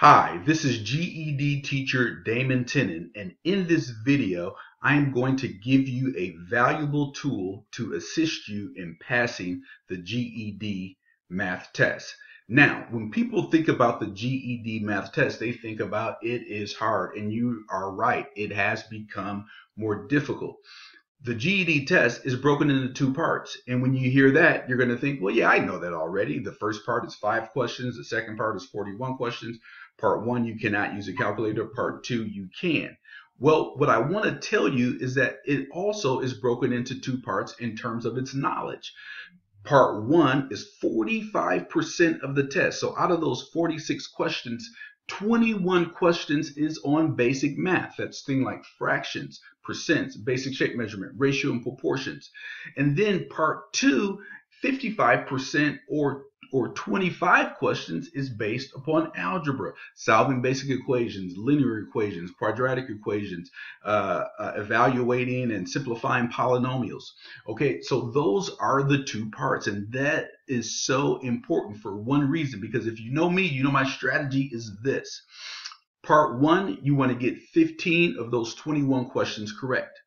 Hi, this is GED teacher Damon Tinnon, and in this video, I am going to give you a valuable tool to assist you in passing the GED math test. Now, when people think about the GED math test, they think about it is hard, and you are right, it has become more difficult. The GED test is broken into two parts. And when you hear that, you're going to think, well, yeah, I know that already. The first part is five questions, the second part is 41 questions. Part one, you cannot use a calculator. Part two, you can. Well, what I want to tell you is that it also is broken into two parts in terms of its knowledge. Part one is 45% of the test. So out of those 46 questions, 21 questions is on basic math. That's things like fractions, percents, basic shape measurement, ratio and proportions. And then part two, 55% or or 25 questions is based upon algebra, solving basic equations, linear equations, quadratic equations, uh, uh, evaluating and simplifying polynomials. Okay, so those are the two parts, and that is so important for one reason because if you know me, you know my strategy is this. Part one, you want to get 15 of those 21 questions correct.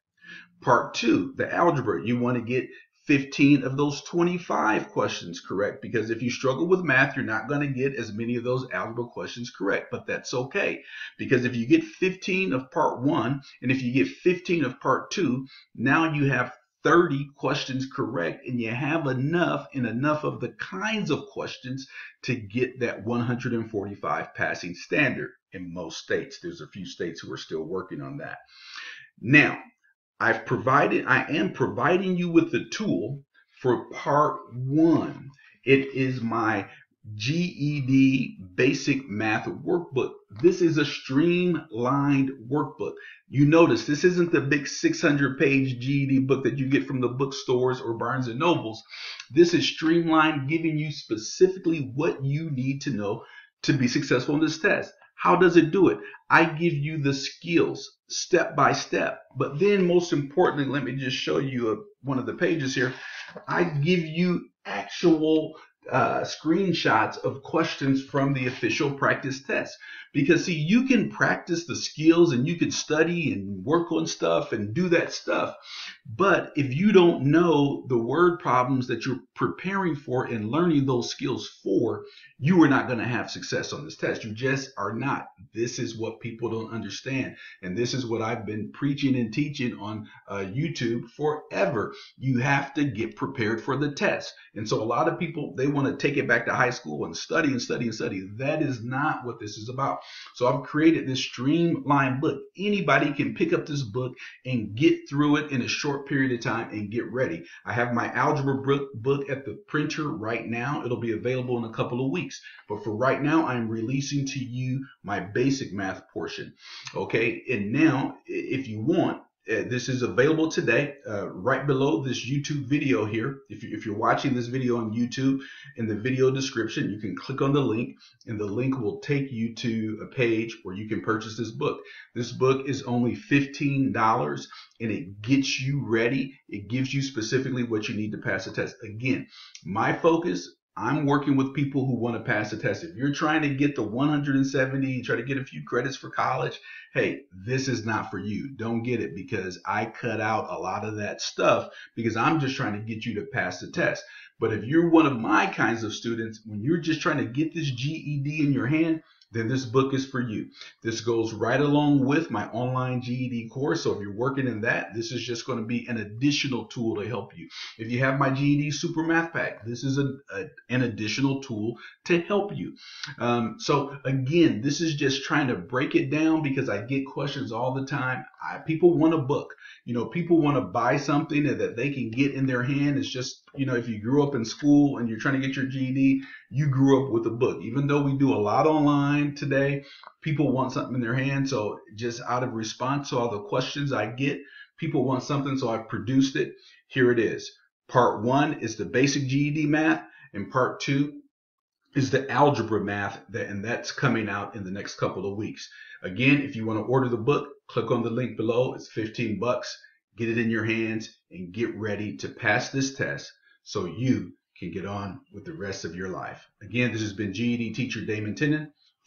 Part two, the algebra, you want to get 15 of those 25 questions correct because if you struggle with math, you're not going to get as many of those algebra questions correct, but that's okay because if you get 15 of part one and if you get 15 of part two, now you have 30 questions correct and you have enough and enough of the kinds of questions to get that 145 passing standard in most states. There's a few states who are still working on that. Now, I've provided, I am providing you with the tool for part one. It is my GED Basic Math Workbook. This is a streamlined workbook. You notice this isn't the big 600 page GED book that you get from the bookstores or Barnes and Nobles. This is streamlined, giving you specifically what you need to know to be successful in this test. How does it do it? I give you the skills step by step. But then, most importantly, let me just show you a, one of the pages here. I give you actual uh, screenshots of questions from the official practice test. Because, see, you can practice the skills and you can study and work on stuff and do that stuff. But if you don't know the word problems that you're preparing for and learning those skills for, you are not going to have success on this test. You just are not. This is what people don't understand. And this is what I've been preaching and teaching on uh, YouTube forever. You have to get prepared for the test. And so a lot of people, they want to take it back to high school and study and study and study. That is not what this is about. So I've created this streamlined book. Anybody can pick up this book and get through it in a short period of time and get ready. I have my algebra book at the printer right now. It'll be available in a couple of weeks. But for right now, I'm releasing to you my basic math portion. Okay. And now, if you want, uh, this is available today uh, right below this YouTube video here. If, you, if you're watching this video on YouTube, in the video description, you can click on the link and the link will take you to a page where you can purchase this book. This book is only $15 and it gets you ready. It gives you specifically what you need to pass the test. Again, my focus I'm working with people who want to pass the test. If you're trying to get the 170, try to get a few credits for college, hey, this is not for you. Don't get it because I cut out a lot of that stuff because I'm just trying to get you to pass the test. But if you're one of my kinds of students, when you're just trying to get this GED in your hand, then this book is for you. This goes right along with my online GED course. So if you're working in that, this is just going to be an additional tool to help you. If you have my GED Super Math Pack, this is a, a an additional tool to help you. Um, so again, this is just trying to break it down because I get questions all the time. I, people want a book. You know, people want to buy something that they can get in their hand. It's just, you know, if you grew up in school and you're trying to get your GED, you grew up with a book. Even though we do a lot online today, people want something in their hand. So just out of response to all the questions I get, people want something. So I've produced it. Here it is. Part one is the basic GED math, and part two is the algebra math, that, and that's coming out in the next couple of weeks. Again, if you want to order the book, click on the link below. It's 15 bucks. Get it in your hands and get ready to pass this test so you can get on with the rest of your life. Again, this has been GED teacher Damon Tinnon.